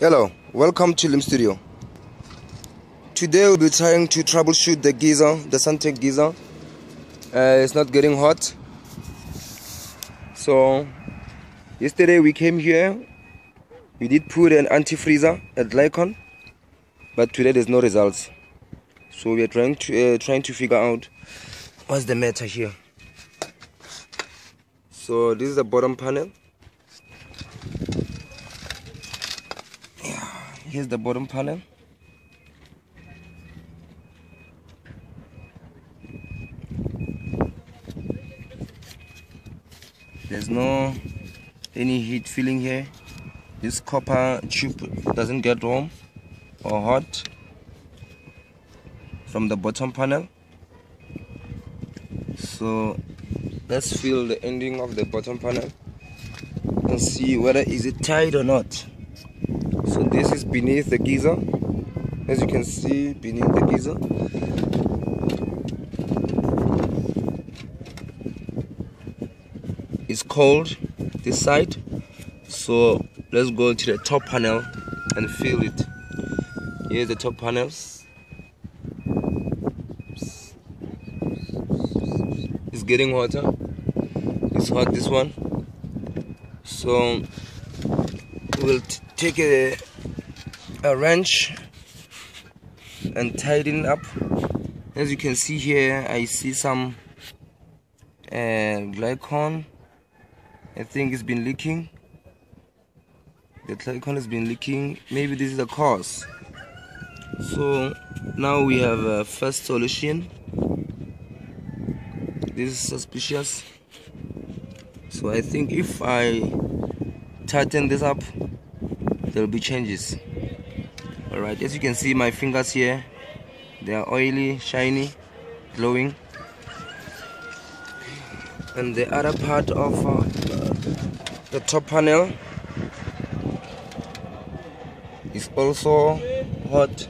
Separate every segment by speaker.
Speaker 1: Hello, welcome to Lim Studio. Today we'll be trying to troubleshoot the geyser, the SunTank geyser. Uh, it's not getting hot. So, yesterday we came here, we did put an anti-freezer at Glycol, but today there's no results. So we are trying to uh, trying to figure out what's the matter here. So this is the bottom panel. Here's the bottom panel. There's no any heat feeling here. This copper tube doesn't get warm or hot from the bottom panel. So let's feel the ending of the bottom panel and see whether is it tight or not beneath the geyser. As you can see beneath the geyser. It's cold this side. So let's go to the top panel and feel it. Here's the top panels. It's getting hotter. It's hot this one. So we'll take a, a wrench and tighten up. As you can see here I see some uh, I think it's been leaking. The glycol has been leaking. Maybe this is the cause. So now we have a first solution. This is suspicious. So I think if I tighten this up there will be changes all right as you can see my fingers here they are oily shiny glowing. And the other part of uh, the top panel is also hot.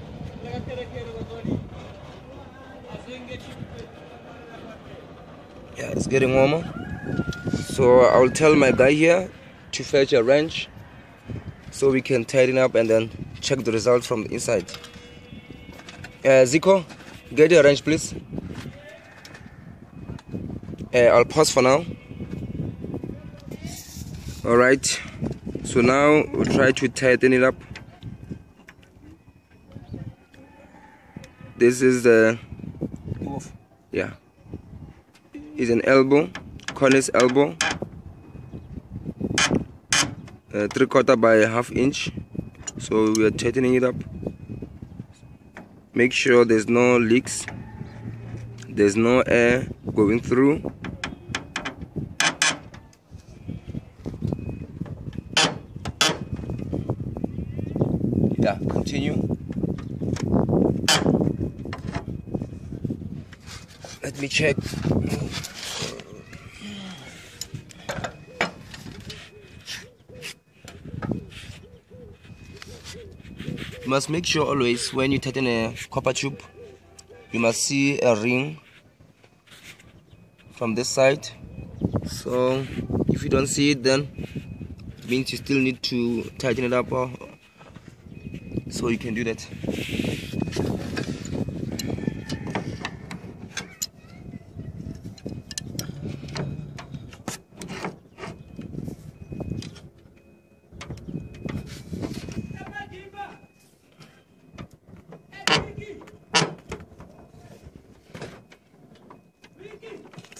Speaker 1: Yeah it's getting warmer. So I'll tell my guy here to fetch a wrench so we can tighten up and then check the results from the inside. Uh, Zico get your wrench please. Uh, I'll pause for now. Alright so now we'll try to tighten it up. This is the yeah. Is an elbow cornice elbow. Uh, three quarter by half inch so we are tightening it up. Make sure there's no leaks. There's no air going through. Yeah continue. Let me check must make sure always when you tighten a copper tube you must see a ring from this side. So if you don't see it then it means you still need to tighten it up uh, so you can do that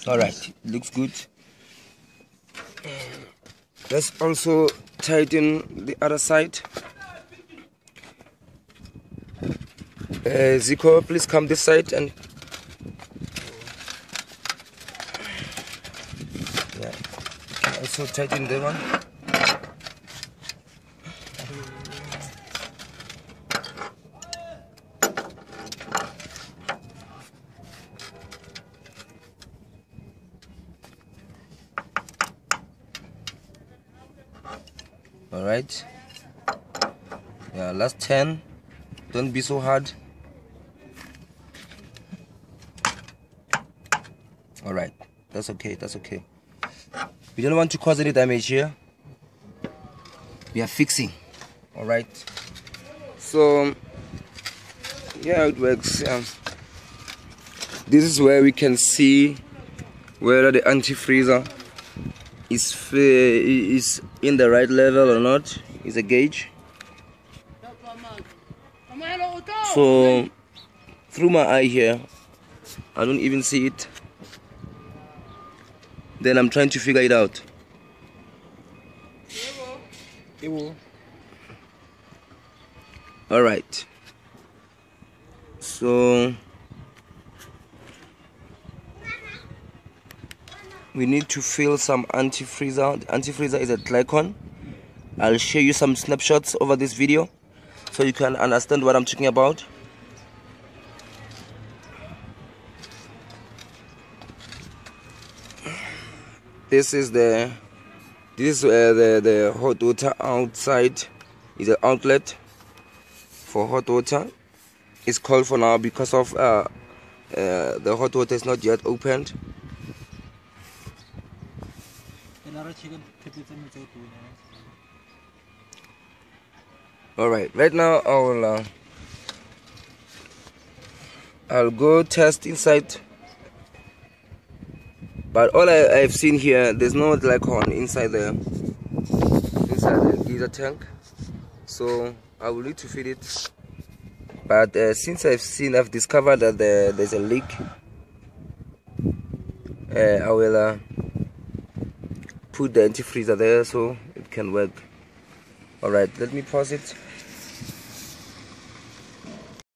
Speaker 1: all right. Looks good. Let's also tighten the other side. Uh, Zico please come this side and yeah. also tighten the one all right yeah last 10 don't be so hard. All right that's okay that's okay. We don't want to cause any damage here. We are fixing. All right so yeah it works yeah. this is where we can see whether the antifreezer is is in the right level or not is a gauge. So through my eye here I don't even see it. Then I'm trying to figure it out. All right. So we need to fill some antifreezer. The antifreezer is a glycol. I'll show you some snapshots over this video so you can understand what I'm talking about. This is the this is uh, the the hot water outside is an outlet for hot water. It's cold for now because of uh, uh, the hot water is not yet opened all right right now i will uh, i'll go test inside. But all I, have seen here there's no glycol inside the inside the geyser tank. So I will need to feed it. But uh, since I've seen I've discovered that there, there's a leak uh, I will uh, put the antifreezer there so it can work. Alright let me pause it